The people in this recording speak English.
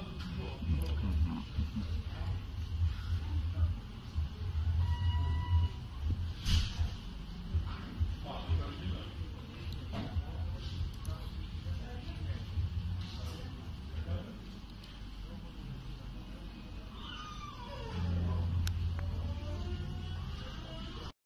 Cool.